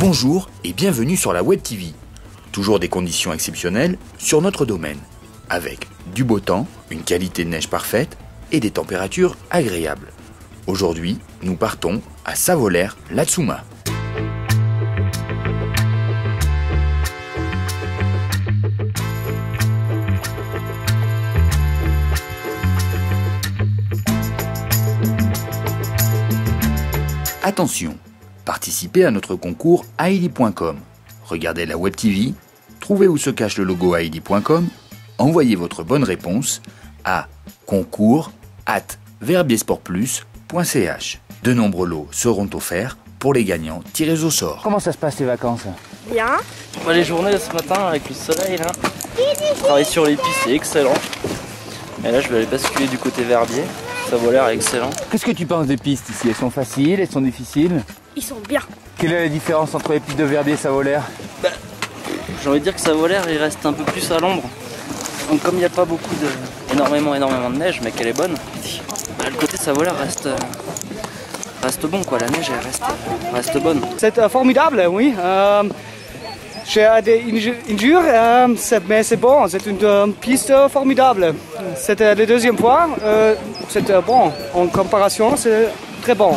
Bonjour et bienvenue sur la Web TV. Toujours des conditions exceptionnelles sur notre domaine, avec du beau temps, une qualité de neige parfaite et des températures agréables. Aujourd'hui, nous partons à Savoler, Latsuma. Attention, participez à notre concours Aili.com. Regardez la Web TV, trouvez où se cache le logo Aili.com, envoyez votre bonne réponse à concours at verbiesportplus.ch. De nombreux lots seront offerts pour les gagnants tirés au sort. Comment ça se passe les vacances? Bien. Bah, les journées ce matin avec le soleil là, travailler sur les pistes c'est excellent. Et là je vais aller basculer du côté Verbier, ça l'air excellent. Qu'est-ce que tu penses des pistes ici? Elles sont faciles, elles sont difficiles? Ils sont bien. Quelle est la différence entre les pistes de Verbier et Savolaire J'ai envie de dire que l'air il reste un peu plus à l'ombre. Donc comme il n'y a pas beaucoup de. énormément énormément de neige mais qu'elle est bonne, bah, le côté Savoler reste. reste bon quoi, la neige elle reste, reste bonne. C'est euh, formidable, oui. Euh, J'ai des inju- injures, euh, c'est- mais c'est bon, c'est une euh, piste formidable. C'était la deuxième fois, euh, c'était bon. En comparaison, c'est très bon.